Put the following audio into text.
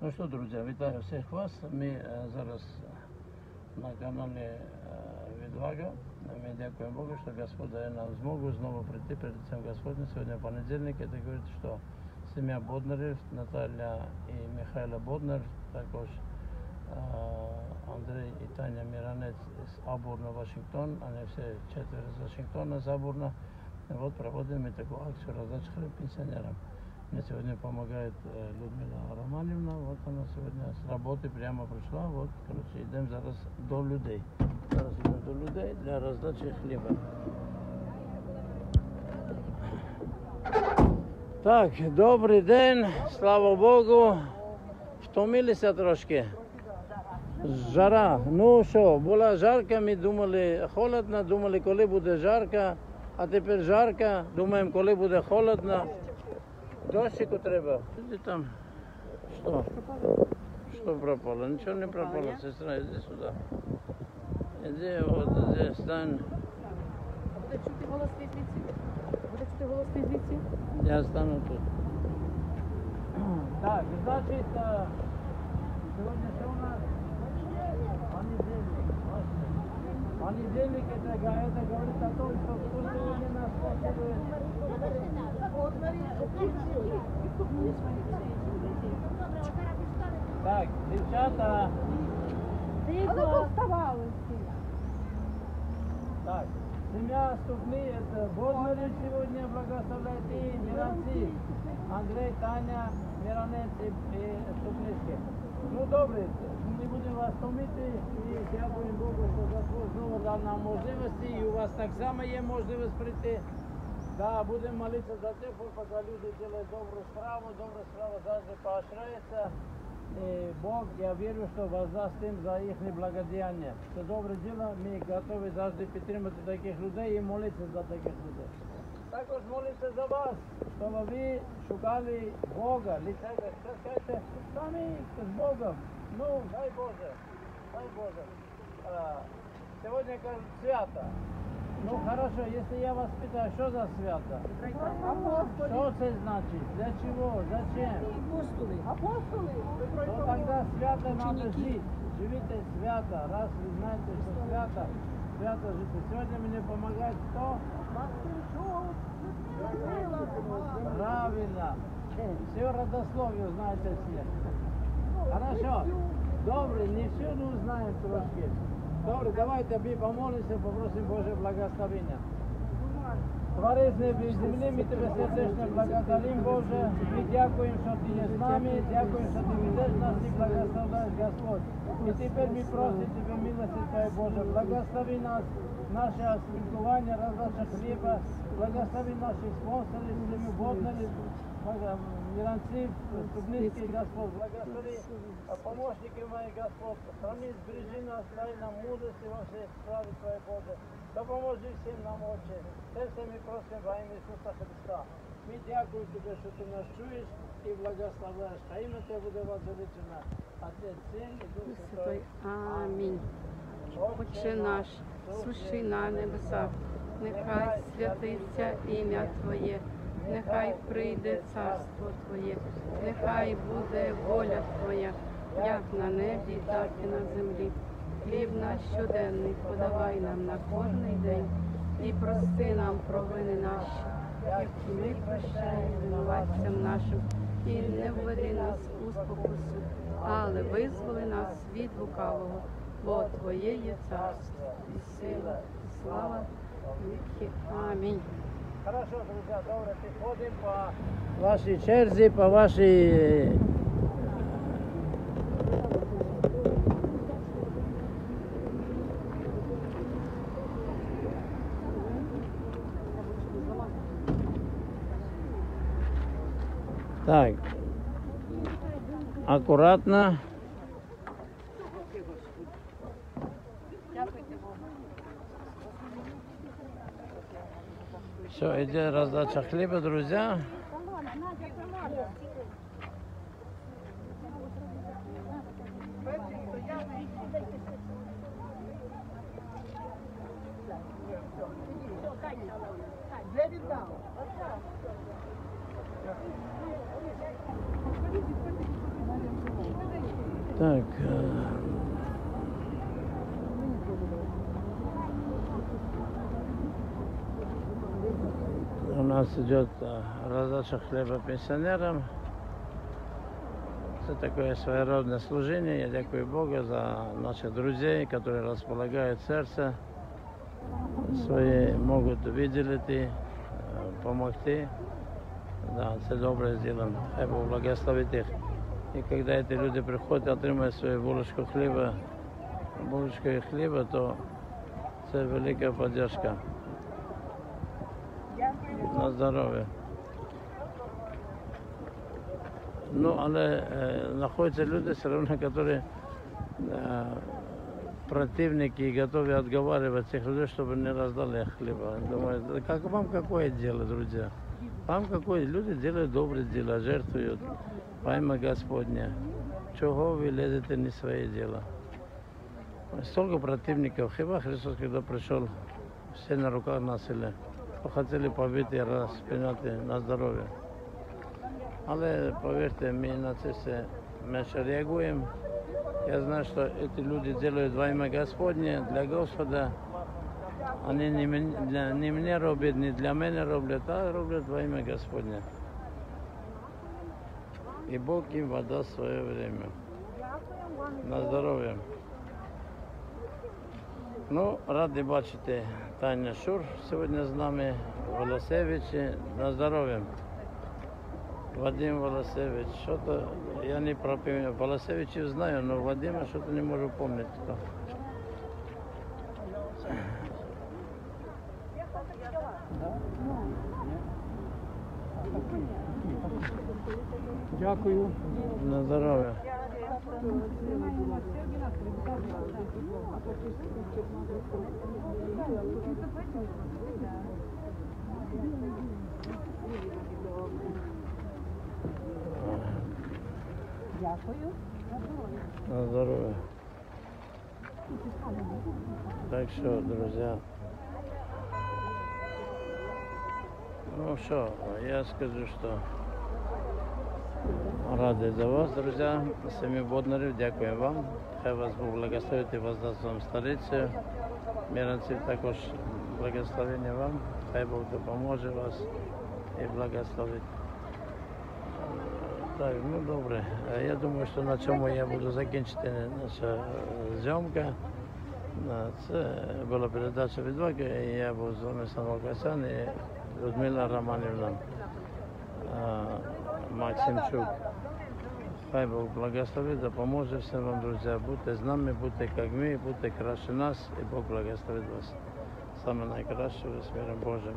Ну што, друзья, вітаю всіх вас. Ми зараз на каналі Відвага. Ми дякуємо Богу, що Господь дає нам змогу знову прийти перед цим Господнім. Сьогодні понедільник. Це говорить, що сім'я Боднерів, Наталя і Михайло Боднер, також Андрей і Таня Міранець з Абурна, Вашингтон. Вони всі четверо з Вашингтона, з Абурна. Вот проводим мы такую акцию раздачи хлеб пенсионерам. Мне сегодня помогает э, Людмила Романівна. Вот она сегодня с работы прямо пришла. Вот, короче, йдемо зараз до людей. Зараз йдемо до людей для роздачі хліба. Так, добрий день, слава Богу. Втомилися трошки. Жара. Ну що, була жарка, ми думали холодно, думали, коли буде жарко, а тепер жарко, думаємо, коли буде холодно. Дощику треба. Іди там. Що? Що пропало? Нічого не пропало, сестра, іди сюди. Іди, от, іди, стань. Буде чути голос звідси? Буде чути голос звідси? Я стану тут. Так, значит, э, сегодня что у нас? Понедельник. Бачите? Понедельник это, это говорит о том, что сегодня нас спасибо. Так, девчата, Тихо. так, семья Ступни, это Бодмарев сегодня благословляет и Миранцы, Андрей, Таня, Миранец и. Ну, добре, не будемо вас томити і дякуємо Богу, що Господь знову дав нам можливості, і у вас так само є можливість прийти. Да, будемо молитися за те, поки люди роблять добру справу, добра справа завжди поощряється. І Бог, я вірю, що воздасть тим за їхнє благодіяння. Це добре діло, ми готові завжди підтримати таких людей і молитися за таких людей. Також молитися за вас, щоб ви шукали Бога, лице Що скажете, самі з Богом. Ну, дай Боже, дай Боже. А, Сьогодні кажуть свято. Ну хорошо, если я вас питаю, что за свято? Что это значит? Для чего? Зачем? Апостоли. Апостоли. Ну тогда свято надо жить. Живите свято. Раз вы знаете, что свято, жить. Сегодня мне помогает кто? Правильно. Все родословие знаете все. Хорошо. Добре, не все ну знаем трошки. Добре, давайте ми помолимся, попросим Боже благословения. Творець неба і землі, ми тебе сердечно благодарим, Боже. Ми дякуємо, що ти є з нами, дякуємо, що ти ведеш нас і благословляєш, Господь. І тепер ми просимо тебе, милості Твоє, Боже, благослови нас, наше спілкування, роздача хліба, благослови наших спонсорів, всіми Миранцы, Тублицкий Господь, благослови помощники мои, Господь, храни, сбережи нас, дай нам мудрости во всей славе Твоей Боже. Да поможи всем нам, Отче, сердцами просим во имя Иисуса Христа. Мы дякуем Тебе, что Ты нас чуешь и благословляешь. А имя Тебе будет возвеличено. Отец, Сын и Дух Святой. Аминь. Отче наш, суши на небесах, нехай святиться ім'я Твоє нехай прийде царство Твоє, нехай буде воля Твоя, як на небі, так і на землі. Хліб наш щоденний подавай нам на кожний день і прости нам провини наші, як і ми прощаємо винуватцям нашим, і не введи нас у спокусу, але визволи нас від лукавого, бо Твоє є царство, і сила, і слава, віки. Амінь. Хорошо, друзья, добре, підходимо по вашій черзі, по вашій... Так. Аккуратно. Все, идет раздача хлеба, друзья. Так. э, У нас идет э, раздача хлеба пенсионерам. Это такое своеродное служение. Я дякую Богу за наших друзей, которые располагают сердце свои, могут выделить и э, помогти. Да, це добре зроблено. Хай Бог благословить їх. І коли ці люди приходять, отримують свою булочку хліба, булочку і хліба, то це велика підтримка. На здоров'я. Ну, але е, знаходяться люди все равно, які е, противники и готовы отговаривать тех людей, чтобы не раздали хлеба. Думаю, «Да как вам какое дело, друзья? Вам какое? Люди делают добрые дела, жертвуют имя Господня. Чего вы лезете не свои дела? Столько противников. Хиба Христос, когда пришел, все на руках носили. Хотели побить и распинать на здоровье. Але повірте, ми на це все менше реагуємо. Я знаю, что эти люди делают во имя Господне, для Господа. Они не, для, не мне роблять, не для мене роблять, а роблять во имя Господне. И Бог им водаст свое время. На здоров'я. Ну, радий бачити Таня Шур сьогодні з нами, Волосевичі. На здоров'я. Вадим Волосевич, что-то я не пропомню. Волосевичів знаю, но Вадима что-то не можу помнить. Кто. Дякую. На здоров'я. Дякую. На здоровье. Так что, друзья. Ну что, я скажу, что радий за вас, друзья. Самі Боднарів, дякую вам. Хай вас Бог благословить і воздасть вам старицю. Міранців також благословення вам. Хай Бог допоможе вас і благословить. Так, ну добре. Е, Я думаю, що на цьому я буду закінчити наша е, зйомка. Е, Це була передача відваги. і Я був з вами Самок Касян і Людмила Романівна е, Максимчук. Хай Бог благословит, допоможе всім вам, друзі. Будьте з нами, будьте як ми, будьте краще нас, і Бог благословить вас. Саме найкраще з миром Божим.